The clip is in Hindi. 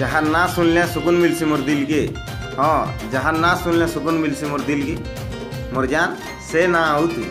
जहाँ ना सुन ले सुकून मिल सी मोर दिल के। हाँ जहाँ ना सुन ले सुकून मिल सी मोर दिल के। मोर जान, से ना हो तू